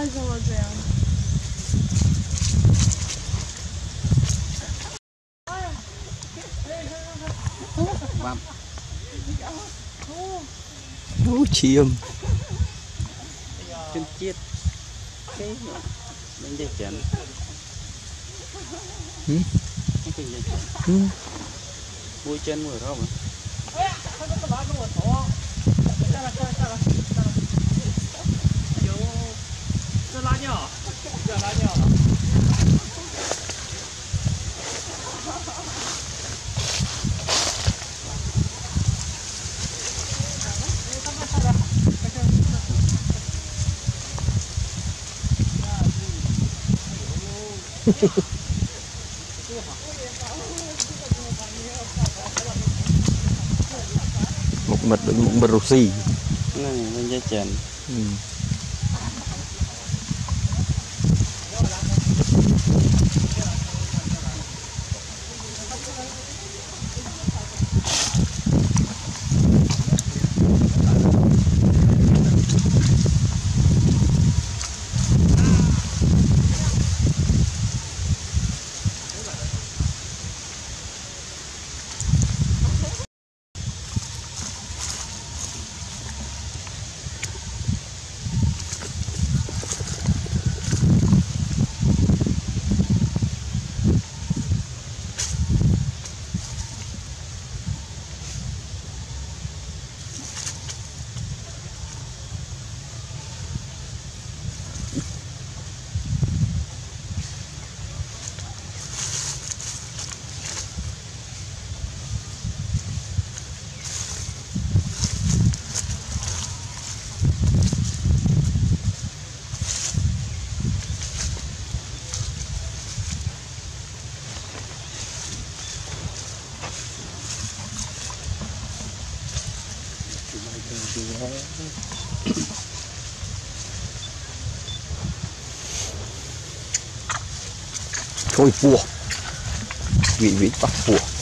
Takie bardzo ładnie. Ú, chim chân chiết cái bánh dây chén Ừ. Ừ. vui chân mùa mà 有 jalannya. Jalannya. Hehehe mukber menjajan. Hmm. Thôi bùa. Vị vị bắt bùa.